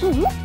Mm-hmm.